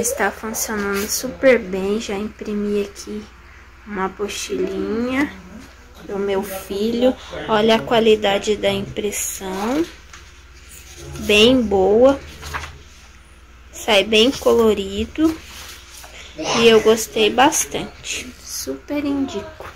Está funcionando super bem. Já imprimi aqui uma apostilinha do meu filho. Olha a qualidade da impressão. Bem boa. Sai bem colorido. E eu gostei bastante. Super indico.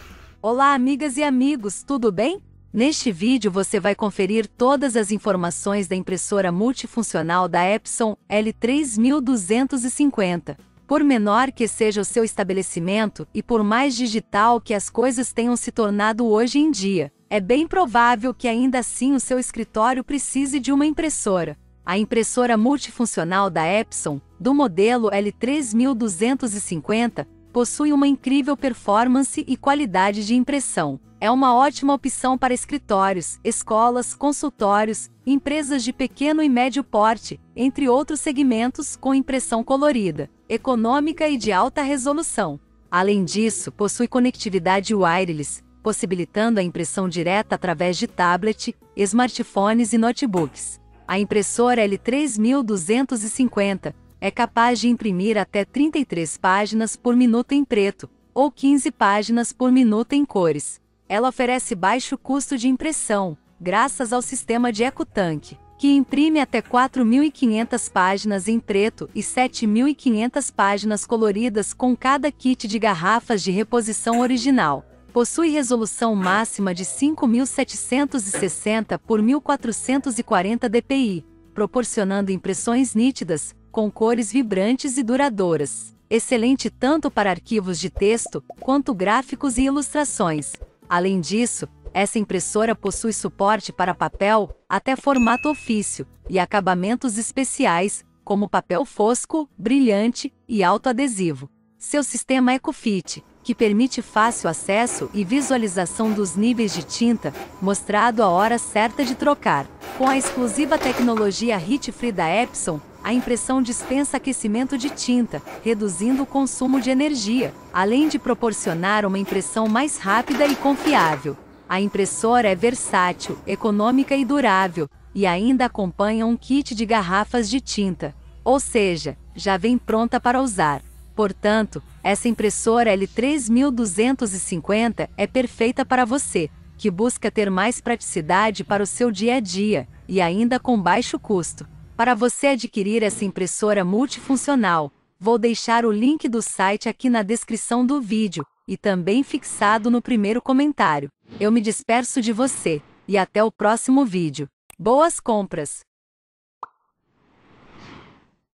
Olá, amigas e amigos, tudo bem? Neste vídeo você vai conferir todas as informações da impressora multifuncional da Epson L3250. Por menor que seja o seu estabelecimento e por mais digital que as coisas tenham se tornado hoje em dia, é bem provável que ainda assim o seu escritório precise de uma impressora. A impressora multifuncional da Epson, do modelo L3250, possui uma incrível performance e qualidade de impressão. É uma ótima opção para escritórios, escolas, consultórios, empresas de pequeno e médio porte, entre outros segmentos com impressão colorida, econômica e de alta resolução. Além disso, possui conectividade wireless, possibilitando a impressão direta através de tablet, smartphones e notebooks. A impressora L3250 é capaz de imprimir até 33 páginas por minuto em preto, ou 15 páginas por minuto em cores. Ela oferece baixo custo de impressão, graças ao sistema de EcoTank, que imprime até 4.500 páginas em preto e 7.500 páginas coloridas com cada kit de garrafas de reposição original. Possui resolução máxima de 5.760 por 1.440 dpi, proporcionando impressões nítidas, com cores vibrantes e duradouras. Excelente tanto para arquivos de texto, quanto gráficos e ilustrações. Além disso, essa impressora possui suporte para papel, até formato ofício, e acabamentos especiais, como papel fosco, brilhante e autoadesivo. Seu sistema EcoFit, que permite fácil acesso e visualização dos níveis de tinta, mostrado a hora certa de trocar. Com a exclusiva tecnologia Heat Free da Epson, a impressão dispensa aquecimento de tinta, reduzindo o consumo de energia, além de proporcionar uma impressão mais rápida e confiável. A impressora é versátil, econômica e durável, e ainda acompanha um kit de garrafas de tinta, ou seja, já vem pronta para usar. Portanto, essa impressora L3250 é perfeita para você, que busca ter mais praticidade para o seu dia a dia, e ainda com baixo custo. Para você adquirir essa impressora multifuncional, vou deixar o link do site aqui na descrição do vídeo, e também fixado no primeiro comentário. Eu me disperso de você, e até o próximo vídeo. Boas compras!